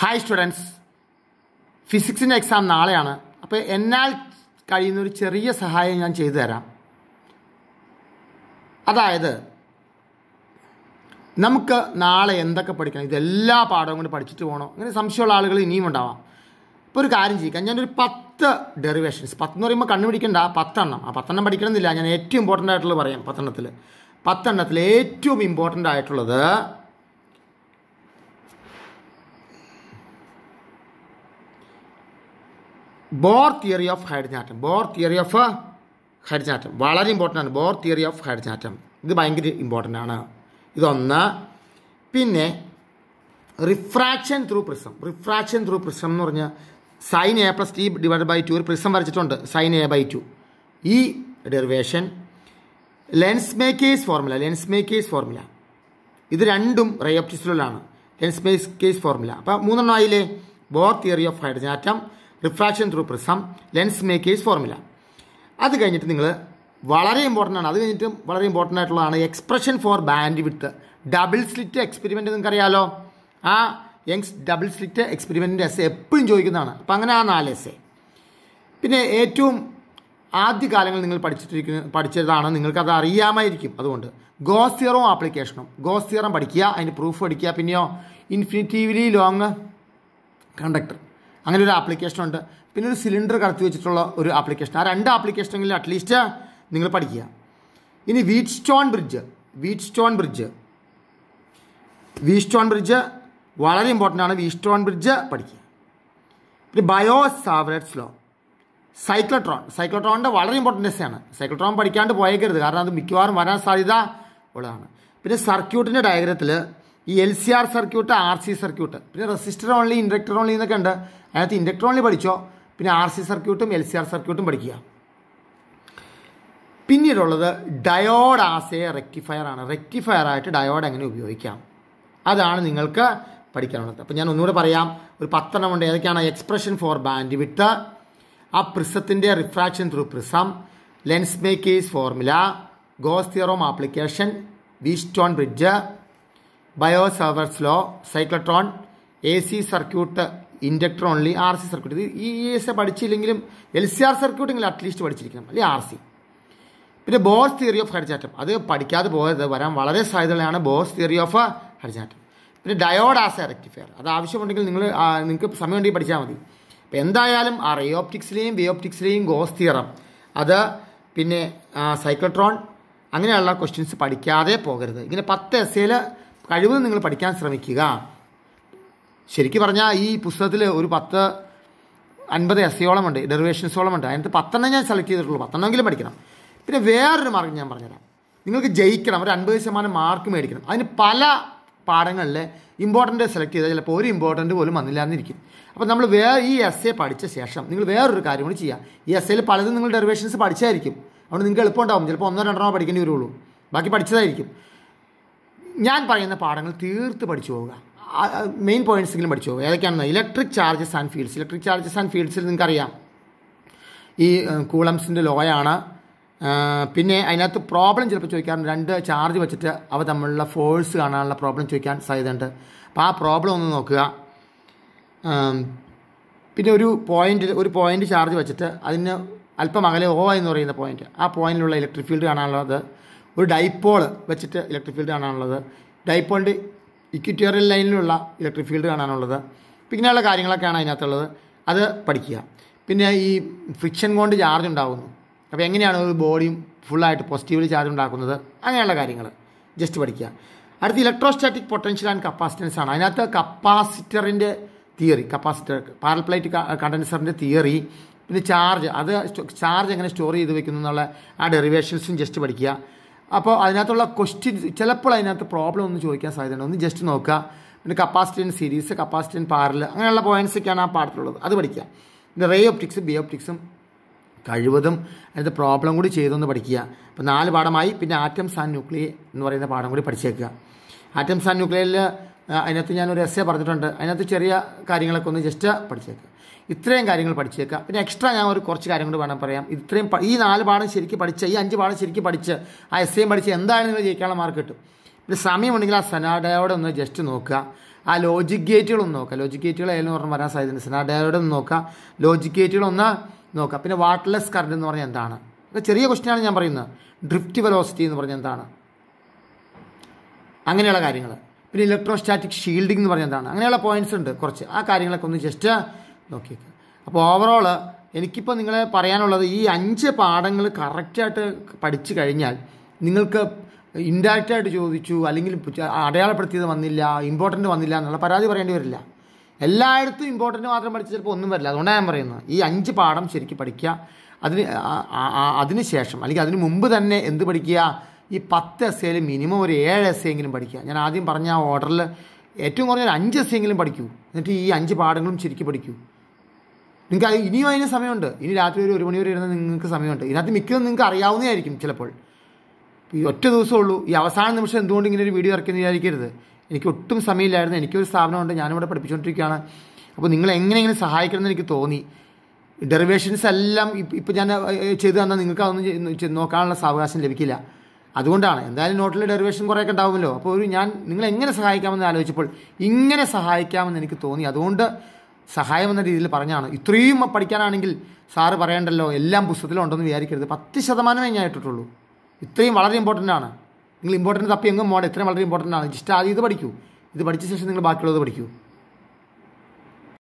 Hi students ഫിസിക്സിന്റെ exam നാളെയാണ്. അപ്പോൾ എന്നാൽ കഴിയുന്ന ഒരു ചെറിയ സഹായം ഞാൻ ചെയ്തു തരാം. അതായത് നമുക്ക് നാളെ എന്തൊക്കെ പഠിക്കണം? ഇതെല്ലാ പാഠവും കൊണ്ട് പഠിച്ചിട്ട് പോകണോ? അങ്ങനെ സംശയമുള്ള ആളുകൾ ഇനിയും ഉണ്ടാവാം. ഇപ്പോൾ ഒരു കാര്യം ചെയ്യാം ഞാനൊരു പത്ത് ഡെറിവേഷൻസ് പത്ത് എന്ന് പറയുമ്പോൾ കണ്ടുപിടിക്കേണ്ട പത്തെണ്ണം. ആ പത്തെണ്ണം പഠിക്കണമെന്നില്ല. ഞാൻ ഏറ്റവും ഇമ്പോർട്ടന്റ് ആയിട്ടുള്ളത് പറയാം പത്തെണ്ണത്തിൽ പത്തെണ്ണത്തിൽ ഏറ്റവും ഇമ്പോർട്ടന്റ് ആയിട്ടുള്ളത് Bohr theory of hydrogen atom Bohr theory of hydrogen atom വളരെ ഇമ്പോർട്ടന്റ് ആണ്. Bohr theory of hydrogen atom ഇത് ഭയങ്കര ഇമ്പോർട്ടന്റ് ആണ്. ഇതൊന്ന് പിന്നെ refraction through prism refraction through prism എന്ന് പറഞ്ഞാൽ sine A plus D divide by two ഒരു പ്രിസം വരച്ചിട്ടുണ്ട്. സൈൻ എ ബൈ ടു ഈ derivation lens maker's formula lens maker's formula ഇത് രണ്ടും റേ റയോപ്റ്റിസിലാണ് ലെൻസ് മേക്കേഴ്സ് ഫോർമുല അപ്പോൾ മൂന്നെണ്ണം ആയില്ലേ? Bohr theory of hydrogen atom refraction through prism lens maker's formula അത് കഴിഞ്ഞിട്ട് നിങ്ങൾ വളരെ ഇമ്പോർട്ടന്റ് ആണ്. അത് കഴിഞ്ഞിട്ടും വളരെ ഇമ്പോർട്ടന്റ് ആയിട്ടുള്ളതാണ് expression for bandwidth double slit experiment നിങ്ങൾക്കറിയാലോ? ആ യങ്സ് ഡബിൾ സ്ലിറ്റ് എക്സ്പെരിമെന്റിന്റെ എസ് എപ്പോഴും ചോദിക്കുന്നതാണ്. അപ്പം അങ്ങനെ ആ നാല് എസ് പിന്നെ ഏറ്റവും ആദ്യ കാലങ്ങളിൽ നിങ്ങൾ പഠിച്ചിട്ടിരിക്കുന്ന പഠിച്ചതാണ് നിങ്ങൾക്കത് അറിയാമായിരിക്കും അതുകൊണ്ട്. ഗോസ് തിയറും ആപ്ലിക്കേഷനും ഗോസ് പഠിക്കുക അതിന്റെ പ്രൂഫ് പഠിക്കുക പിന്നെയോ ഇൻഫിനിറ്റീവ്ലി ലോങ് കണ്ടക്ടർ അങ്ങനെ ഒരു ആപ്ലിക്കേഷൻ ഉണ്ട്. പിന്നെ ഒരു സിലിണ്ടർ കടത്തി വെച്ചിട്ടുള്ള ഒരു ആപ്ലിക്കേഷൻ ആ രണ്ട് ആപ്ലിക്കേഷനെങ്കിലും അറ്റ്ലീസ്റ്റ് നിങ്ങൾ പഠിക്കുക. ഇനി Wheatstone bridge Wheatstone bridge Wheatstone bridge വളരെ ഇമ്പോർട്ടന്റ് ആണ്. വി സ്റ്റോൺ ബ്രിഡ്ജ് പഠിക്കുക. പിന്നെ ബയോ സാവറേറ്റ്സ് ലോ സൈക്ലോട്രോൺ സൈക്ലോട്രോണിന്റെ വളരെ ഇമ്പോർട്ടന്റ് ആണ്. സൈക്ലോട്രോൺ പഠിക്കാണ്ട് പോയേക്കരുത്. കാരണം അത് മിക്കവാറും വരാൻ സാധ്യത ഉള്ളതാണ്. പിന്നെ സർക്യൂട്ടിന്റെ ഡയഗ്രത്തിൽ ഈ L C R circuit R C circuit. പിന്നെ റെസിസ്റ്റർ ഓൺലി ഇൻഡക്ടർ ഓൺലി എന്നൊക്കെ ഉണ്ട്. അതിനകത്ത് ഇൻഡക്ടർ ഓൺലി പഠിച്ചോ? പിന്നെ ആർ സി സർക്യൂട്ടും എൽ സി ആർ സർക്യൂട്ടും പഠിക്കുക. പിന്നീടുള്ളത് ഡയോഡ് ആസ് എ റെക്ടിഫയർ ആണ്. റെക്ടിഫയർ ആയിട്ട് ഡയോഡ് എങ്ങനെ ഉപയോഗിക്കാം? അതാണ് നിങ്ങൾക്ക് പഠിക്കാനുള്ളത്. അപ്പോൾ ഞാൻ ഒന്നുകൂടെ പറയാം. ഒരു പത്തെണ്ണം ഉണ്ട്. ഏതൊക്കെയാണ്? എക്സ്പ്രഷൻ ഫോർ ബാൻഡ് വിത്ത് ആ പ്രിസത്തിന്റെ refraction through prism lens maker's formula Gauss theorem application Wheatstone bridge Biot Savart's law cyclotron A C circuit inductor only R C circuit. ഇത് ഈ എസ് പഠിച്ചില്ലെങ്കിലും എൽ സി ആർ സർക്യൂട്ടെങ്കിലും at least പഠിച്ചിരിക്കണം അല്ലെങ്കിൽ R C. പിന്നെ boss theory of ഹരിചാറ്റം അത് പഠിക്കാതെ പോയത് വരാൻ വളരെ സാധ്യതകളാണ് ബോസ് തിയറി ഓഫ് ഹരിചാറ്റം പിന്നെ ഡയോഡ് ആസ് എ റെക്ടിഫയർ. അത് ആവശ്യമുണ്ടെങ്കിൽ നിങ്ങൾ നിങ്ങൾക്ക് സമയം ഉണ്ടെങ്കിൽ പഠിച്ചാൽ മതി. അപ്പോൾ എന്തായാലും ആ റയോപ്റ്റിക്സിലെയും വിയോപ്റ്റിക്സിലെയും ഗോസ് തിയറം. അത് പിന്നെ സൈക്ലട്രോൺ അങ്ങനെയുള്ള ക്വസ്റ്റ്യൻസ് പഠിക്കാതെ പോകരുത്. ഇങ്ങനെ പത്ത് എസ്സേയിൽ കഴിവതും നിങ്ങൾ പഠിക്കാൻ ശ്രമിക്കുക. ശരിക്കും പറഞ്ഞാൽ ഈ പുസ്തകത്തിൽ ഒരു പത്ത് അൻപത് എസ്സയോളം ഉണ്ട് ഡെറിവേഷൻസോളം ഉണ്ട് അതിനകത്ത് പത്തെണ്ണം ഞാൻ സെലക്ട് ചെയ്തിട്ടുള്ളൂ. പത്തെണ്ണമെങ്കിലും പഠിക്കണം. പിന്നെ വേറൊരു മാർഗം ഞാൻ പറഞ്ഞുതരാം. നിങ്ങൾക്ക് ജയിക്കണം ഒരു അൻപത് ശതമാനം മാർക്ക് മേടിക്കണം. അതിന് പല പാഠങ്ങളിൽ ഇമ്പോർട്ടന്റ് സെലക്ട് ചെയ്താൽ ചിലപ്പോൾ ഒരു ഇമ്പോർട്ടന്റ് പോലും വന്നില്ല എന്നിരിക്കും. അപ്പോൾ നമ്മൾ വേറെ ഈ എസ് എ പഠിച്ച ശേഷം നിങ്ങൾ വേറൊരു കാര്യം കൂടി ചെയ്യുക ഈ എസ് എയിൽ പലതും നിങ്ങൾ ഡെറിവേഷൻസ് പഠിച്ചായിരിക്കും. അതുകൊണ്ട് നിങ്ങൾക്ക് എളുപ്പമുണ്ടാവും. ചിലപ്പോൾ ഒന്നോ രണ്ടെണ്ണോ പഠിക്കേണ്ടി വരുള്ളൂ. ബാക്കി പഠിച്ചതായിരിക്കും. ഞാൻ പറയുന്ന പാഠങ്ങൾ തീർത്ത് പഠിച്ചു പോവുക. മെയിൻ പോയിന്റ്സെങ്കിലും പഠിച്ചു പോവുക. ഏതൊക്കെയാണെന്ന് electric charges and fields electric charges and ഫീൽഡ്സിൽ നിങ്ങൾക്കറിയാം. ഈ കൂളംസിന്റെ ലോയാണ് പിന്നെ അതിനകത്ത് പ്രോബ്ലം ചിലപ്പോൾ ചോദിക്കാറുണ്ട്. രണ്ട് ചാർജ് വെച്ചിട്ട് അവ തമ്മിലുള്ള ഫോഴ്സ് കാണാനുള്ള പ്രോബ്ലം ചോദിക്കാൻ സാധ്യതയുണ്ട്. അപ്പോൾ ആ പ്രോബ്ലം ഒന്ന് നോക്കുക. പിന്നെ ഒരു പോയിന്റ് ഒരു പോയിന്റ് ചാർജ് വെച്ചിട്ട് അതിന് അല്പം അകലെ ഓ എന്ന് പറയുന്ന പോയിന്റ് ആ പോയിന്റിലുള്ള ഇലക്ട്രിക് ഫീൽഡ് കാണാനുള്ളത്. ഒരു ഡൈപ്പോൾ വെച്ചിട്ട് ഇലക്ട്രിക് ഫീൽഡ് കാണാനുള്ളത്. ഡൈപ്പോളിന്റെ ഇക്വിറ്റോറിയൽ ലൈനിലുള്ള ഇലക്ട്രിക് ഫീൽഡ് കാണാനുള്ളത്. ഇങ്ങനെയുള്ള കാര്യങ്ങളൊക്കെയാണ് അതിനകത്തുള്ളത്. അത് പഠിക്കുക. പിന്നെ ഈ ഫ്രിക്ഷൻ കൊണ്ട് ചാർജ് ഉണ്ടാകുന്നു അപ്പോൾ എങ്ങനെയാണ് ഒരു ബോഡിയും ഫുള്ളായിട്ട് പോസിറ്റീവ്ലി ചാർജ് ഉണ്ടാക്കുന്നത്? അങ്ങനെയുള്ള കാര്യങ്ങൾ ജസ്റ്റ് പഠിക്കുക. അടുത്ത ഇലക്ട്രോസ്റ്റാറ്റിക് പൊട്ടൻഷ്യൽ ആൻഡ് കപ്പാസിറ്റൻസ് ആണ്. അതിനകത്ത് കപ്പാസിറ്ററിന്റെ തിയറി കപ്പാസിറ്റർ പാരൽപ്ലേറ്റ് കണ്ടൻസറിന്റെ തിയറി പിന്നെ ചാർജ് അത് ചാർജ് എങ്ങനെ സ്റ്റോർ ചെയ്ത് വെക്കുന്നു എന്നുള്ള ആ ഡെറിവേഷൻസും ജസ്റ്റ് പഠിക്കുക. അപ്പോൾ അതിനകത്തുള്ള ക്വസ്റ്റ്യൻ ചിലപ്പോൾ അതിനകത്ത് പ്രോബ്ലം ഒന്ന് ചോദിക്കാൻ സാധ്യതയുണ്ട്. ഒന്ന് ജസ്റ്റ് നോക്കുക. പിന്നെ കപ്പാസിറ്റൻ സീരീസ് കപ്പാസിറ്റൻ പാരൽ അങ്ങനെയുള്ള പോയിൻസൊക്കെയാണ് ആ പാഠത്തിലുള്ളത്. അത് പഠിക്കുക. പിന്നെ റേ ഓപ്റ്റിക്സും ബി ഓപ്റ്റിക്സും കഴിവതും അതിന്റെ പ്രോബ്ലം കൂടി ചെയ്തൊന്ന് പഠിക്കുക. അപ്പോൾ നാല് പാഠമായി. പിന്നെ ആറ്റംസ് ആൻഡ് ന്യൂക്ലിയ എന്ന് പറയുന്ന പാഠം കൂടി പഠിച്ചേക്കുക. ആറ്റംസ് ആൻഡ് ന്യൂക്ലിയയിൽ അതിനകത്ത് ഞാനൊരു എസ് എ പറഞ്ഞിട്ടുണ്ട്. അതിനകത്ത് ചെറിയ കാര്യങ്ങളൊക്കെ ഒന്ന് ജസ്റ്റ് പഠിച്ചേക്കുക ഇത്രയും കാര്യങ്ങൾ പഠിച്ചേക്കുക പിന്നെ എക്സ്ട്രാ ഞാൻ ഒരു കുറച്ച് കാര്യം കൂടി വേണം പറയാം. ഇത്രയും ഈ നാല് പാഠം ശരിക്കും പഠിച്ച ഈ അഞ്ച് പാഠം ശരിക്കും പഠിച്ച് ആ എസ് എയും പഠിച്ച് എന്താണ് നിങ്ങൾ ജയിക്കാനുള്ള മാർക്ക് കിട്ടും? പിന്നെ സമയമുണ്ടെങ്കിൽ ആ സനാഡയോടെ ഒന്ന് ജസ്റ്റ് നോക്കുക. ആ ലോജിക് ഗേറ്റുകളൊന്ന് നോക്കുക. ലോജിക് ഗേറ്റുകൾ ഏതെന്ന് പറഞ്ഞാൽ വരാൻ സാധ്യതയുണ്ട്. സെനാഡയോടെ ഒന്ന് നോക്കുക. ലോജിക് ഗേറ്റുകളൊന്ന് നോക്കുക. പിന്നെ വാട്ടർലെസ് കറണ്ട് എന്ന് പറഞ്ഞാൽ എന്താണ്? ചെറിയ ക്വസ്റ്റ്യനാണ് ഞാൻ പറയുന്നത്. ഡ്രിഫ്റ്റ് വെലോസിറ്റി എന്ന് പറഞ്ഞാൽ എന്താണ്? അങ്ങനെയുള്ള കാര്യങ്ങൾ പിന്നെ ഇലക്ട്രോസ്റ്റാറ്റിക് ഷീൽഡിംഗ് എന്ന് പറഞ്ഞാൽ എന്താണ് അങ്ങനെയുള്ള പോയിന്റ്സ് ഉണ്ട് കുറച്ച്. ആ കാര്യങ്ങളൊക്കെ ഒന്ന് ജസ്റ്റ് നോക്കിയേക്കുക അപ്പോൾ ഓവറോൾ എനിക്കിപ്പോൾ നിങ്ങളെ പറയാനുള്ളത് ഈ അഞ്ച് പാഠങ്ങൾ കറക്റ്റായിട്ട് പഠിച്ചു കഴിഞ്ഞാൽ നിങ്ങൾക്ക് ഇൻഡയറക്റ്റായിട്ട് ചോദിച്ചു അല്ലെങ്കിൽ അടയാളപ്പെടുത്തിയത് വന്നില്ല ഇമ്പോർട്ടന്റ് വന്നില്ല എന്നുള്ള പരാതി പറയേണ്ടി വരില്ല. എല്ലായിടത്തും ഇമ്പോർട്ടന്റ് മാത്രം പഠിച്ച് ചിലപ്പോൾ ഒന്നും വരില്ല. അതുകൊണ്ടാണ് ഞാൻ പറയുന്നത്. ഈ അഞ്ച് പാഠം ശരിക്കും പഠിക്കുക അതിന് അതിന് ശേഷം അല്ലെങ്കിൽ അതിന് മുമ്പ് തന്നെ എന്ത് പഠിക്കുക ഈ പത്ത് എസ് എയിൽ മിനിമം ഒരു ഏഴ് എസ് എങ്കിലും പഠിക്കുക. ഞാൻ ആദ്യം പറഞ്ഞ ആ ഓർഡറിൽ ഏറ്റവും കുറഞ്ഞ അഞ്ച് എസ് എങ്കിലും പഠിക്കൂ. എന്നിട്ട് ഈ അഞ്ച് പാഠങ്ങളും ശരിക്ക് പഠിക്കൂ. നിങ്ങൾക്ക് അത് ഇനിയും അതിന് സമയമുണ്ട്. ഇനി രാത്രി ഒരു ഒരു മണി വരെ ഇരുന്ന് നിങ്ങൾക്ക് സമയമുണ്ട്. ഇതിനകത്ത് മിക്കതും നിങ്ങൾക്ക് അറിയാവുന്നതായിരിക്കും ചിലപ്പോൾ. ഈ ഒറ്റ ദിവസമേ ഉള്ളൂ. ഈ അവസാന നിമിഷം എന്തുകൊണ്ട് ഇങ്ങനെ ഒരു വീഡിയോ ഇറക്കിയെന്ന് വിചാരിക്കരുത്. എനിക്ക് ഒട്ടും സമയമില്ലായിരുന്നു. എനിക്കൊരു സ്ഥാപനമുണ്ട്. ഞാനിവിടെ പഠിപ്പിച്ചുകൊണ്ടിരിക്കുകയാണ്. അപ്പോൾ നിങ്ങൾ എങ്ങനെയെങ്കിലും സഹായിക്കണമെന്ന് എനിക്ക് തോന്നി. ഡെറിവേഷൻസ് എല്ലാം ഇപ്പം ഞാൻ ചെയ്തു തന്നാൽ നിങ്ങൾക്ക് അതൊന്നും നോക്കാനുള്ള സാവകാശം ലഭിക്കില്ല. അതുകൊണ്ടാണ്. എന്തായാലും നോട്ടിൽ ഡെറിവേഷൻ കുറേയൊക്കെ ഉണ്ടാവുമല്ലോ. അപ്പോൾ ഒരു ഞാൻ നിങ്ങൾ എങ്ങനെ സഹായിക്കാമെന്ന് ആലോചിച്ചപ്പോൾ ഇങ്ങനെ സഹായിക്കാമെന്ന് എനിക്ക് തോന്നി. അതുകൊണ്ട് സഹായം എന്ന രീതിയിൽ പറഞ്ഞാണ്. ഇത്രയും പഠിക്കാനാണെങ്കിൽ സാറ് പറയണ്ടല്ലോ എല്ലാം പുസ്തകത്തിലുണ്ടെന്ന് വിചാരിക്കരുത്. പത്ത് ശതമാനമേ ഞാൻ ഇട്ടിട്ടുള്ളൂ. ഇത്രയും വളരെ ഇമ്പോർട്ടന്റ് ആണ്. നിങ്ങൾ ഇമ്പോർട്ടന്റ് തപ്പി എങ്ങും മോഡ ഇത്രയും വളരെ ഇമ്പോർട്ടന്റ് ആണ്. ജസ്റ്റ് ആദ്യം ഇത് പഠിക്കൂ. ഇത് പഠിച്ച ശേഷം നിങ്ങൾ ബാക്കിയുള്ളത് പഠിക്കൂ.